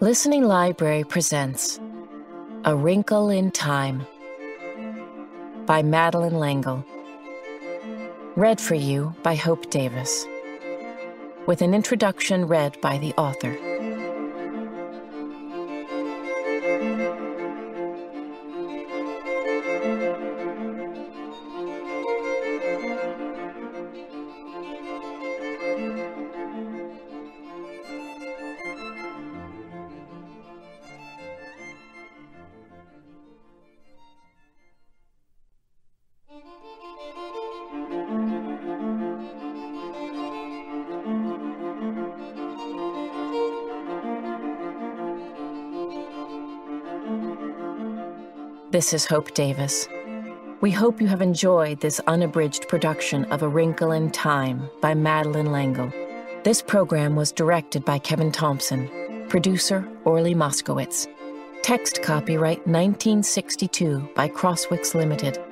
Listening Library presents A Wrinkle in Time by Madeleine L'Engle. Read for you by Hope Davis. With an introduction read by the author. This is Hope Davis. We hope you have enjoyed this unabridged production of A Wrinkle in Time by Madeleine L'Engle. This program was directed by Kevin Thompson, producer Orli Moscowitz. Text copyright 1962 by Crosswicks Limited.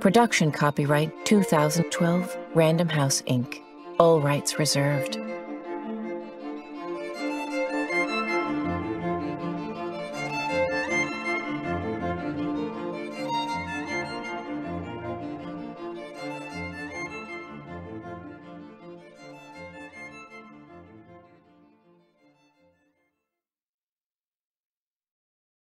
Production copyright 2012 Random House Inc. All rights reserved.